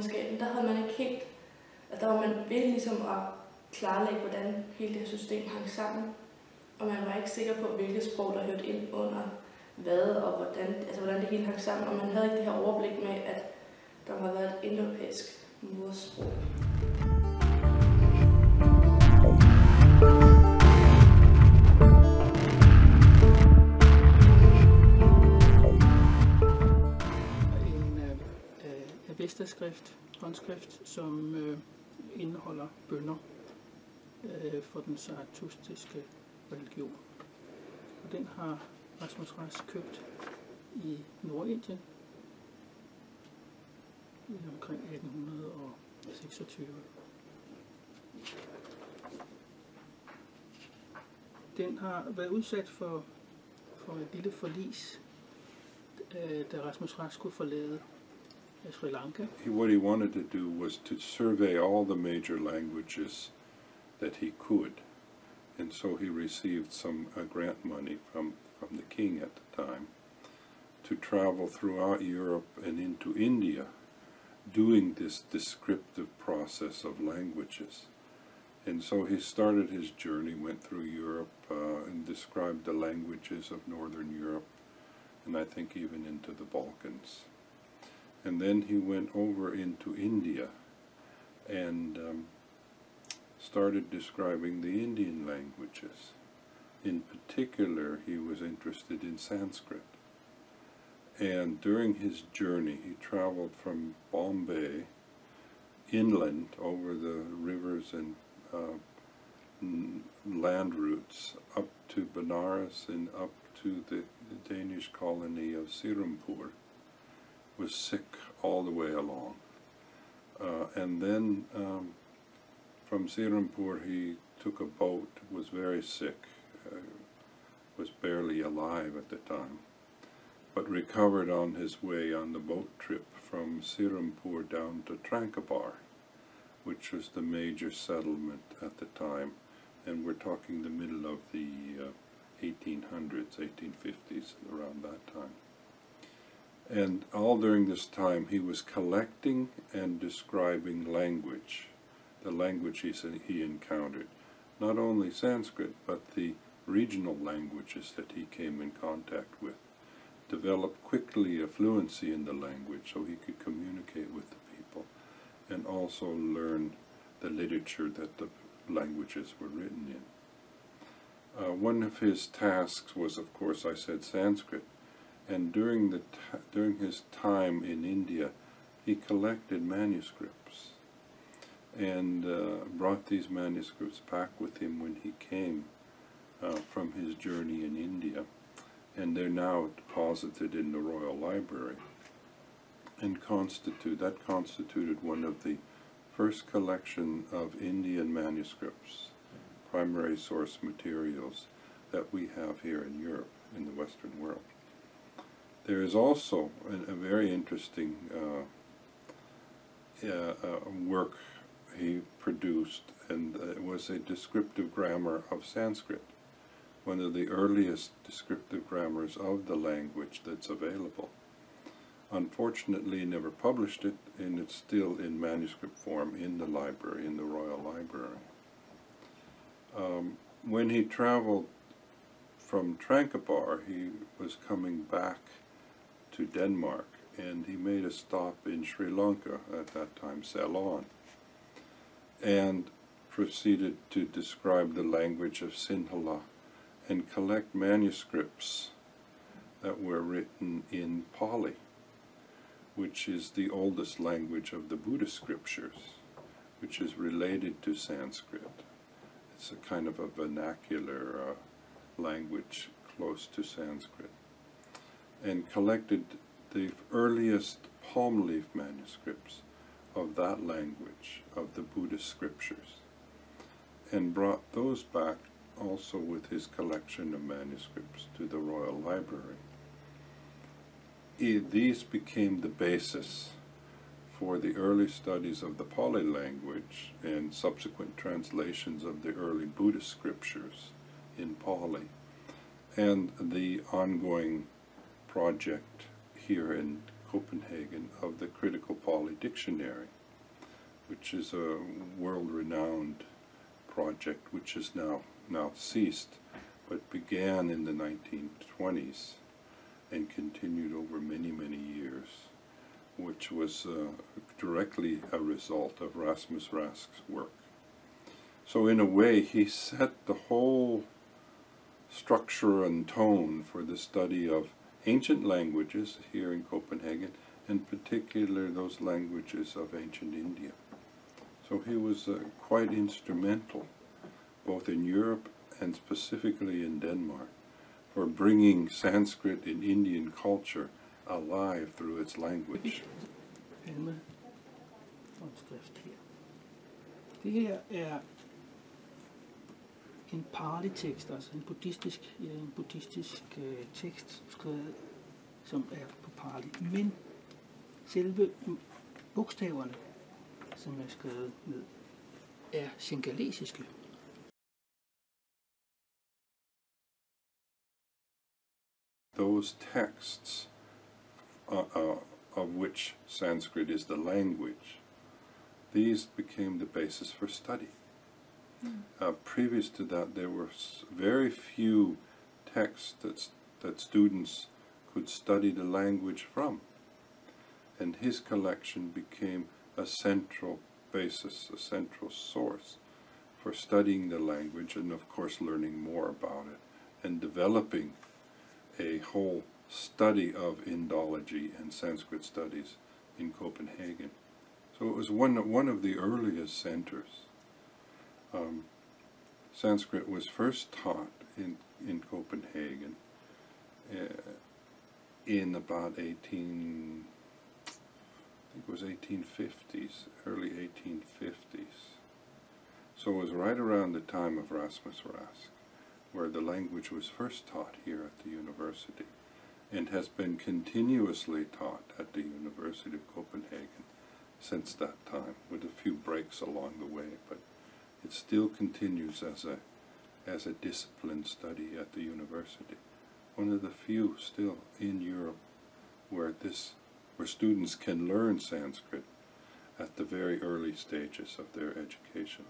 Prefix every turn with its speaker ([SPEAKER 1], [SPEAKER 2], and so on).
[SPEAKER 1] videnskaben, der havde man ikke helt, at der var man ved ligesom at klarlægge, hvordan hele det her system hang sammen. Og man var ikke sikker på, hvilket sprog, der hørte ind under hvad, og hvordan, altså, hvordan det hele hang sammen. Og man havde ikke det her overblik med, at der har været et indoeuropæisk modersprog.
[SPEAKER 2] Øh, skrift håndskrift, som øh, indeholder bønder øh, for den zaratustiske religion. Og den har Rasmus Rask købt i Nordindien i omkring 1826. Den har været udsat for, for et lille forlis, øh, da Rasmus Rask skulle forlade Sri Lanka.
[SPEAKER 3] He, what he wanted to do was to survey all the major languages that he could. And so he received some uh, grant money from, from the king at the time to travel throughout Europe and into India doing this descriptive process of languages. And so he started his journey, went through Europe uh, and described the languages of Northern Europe and I think even into the Balkans. And then he went over into India and um, started describing the Indian languages. In particular, he was interested in Sanskrit. And during his journey, he traveled from Bombay inland over the rivers and uh, land routes up to Benares and up to the, Danish colony of Sirampur. Was sick all the way along. Uh, and then um, from Sirampur he took a boat, was very sick, uh, was barely alive at the time, but recovered on his way on the boat trip from Sirampur down to Tranquebar, which was the major settlement at the time, and we're talking the middle of the uh, 1800s, 1850s, around that time. And all during this time he was collecting and describing language, the language he, he encountered. Not only Sanskrit, but the regional languages that he came in contact with. Developed quickly a fluency in the language so he could communicate with the people and also learn the literature that the languages were written in. Uh, one of his tasks was, of course, I said Sanskrit, and during the during his time in India, he collected manuscripts and uh, brought these manuscripts back with him when he came uh, from his journey in India, and they're now deposited in the Royal Library. And constitute that constituted one of the first collection of Indian manuscripts, primary source materials that we have here in Europe, in the Western world. There is also a, a very interesting uh, uh, uh, work he produced, and it was a descriptive grammar of Sanskrit, one of the earliest descriptive grammars of the language that's available. Unfortunately, he never published it, and it's still in manuscript form in the library, in the Royal Library. Um, when he traveled from Tranquebar, he was coming back to Denmark, and he made a stop in Sri Lanka, at that time Ceylon, and proceeded to describe the language of Sinhala and collect manuscripts that were written in Pali, which is the oldest language of the Buddhist scriptures, which is related to Sanskrit. It's a kind of a vernacular uh, language close to Sanskrit and collected the earliest palm leaf manuscripts of that language, of the Buddhist scriptures, and brought those back also with his collection of manuscripts to the Royal Library. These became the basis for the early studies of the Pali language and subsequent translations of the early Buddhist scriptures in Pali, and the ongoing project here in Copenhagen of the Critical Pali Dictionary, which is a world-renowned project which is now now ceased, but began in the 1920s and continued over many, many years, which was uh, directly a result of Rasmus Rask's work. So in a way, he set the whole structure and tone for the study of ancient languages here in Copenhagen, and particularly those languages of ancient India. So he was uh, quite instrumental, both in Europe and specifically in Denmark, for bringing Sanskrit in Indian culture alive through its language.
[SPEAKER 2] Det her er en pali-tekst, altså en buddhistisk, ja, en buddhistisk øh, tekst, skrevet, som er på pali. Men selve bogstaverne, som er skrevet ned, er singalesiske.
[SPEAKER 3] Those texts uh, uh, of which Sanskrit is the language, these became the basis for study. Uh, previous to that, there were very few texts that, that students could study the language from. And his collection became a central basis, a central source for studying the language and, of course, learning more about it and developing a whole study of Indology and Sanskrit studies in Copenhagen. So it was one, one of the earliest centers. Um, Sanskrit was first taught in, in Copenhagen uh, in about 18, I think it was 1850s, early 1850s. So it was right around the time of Rasmus Rask, where the language was first taught here at the university and has been continuously taught at the University of Copenhagen since that time, with a few breaks along the way, but it still continues as a as a discipline study at the university. One of the few still in Europe where this where students can learn Sanskrit at the very early stages of their education.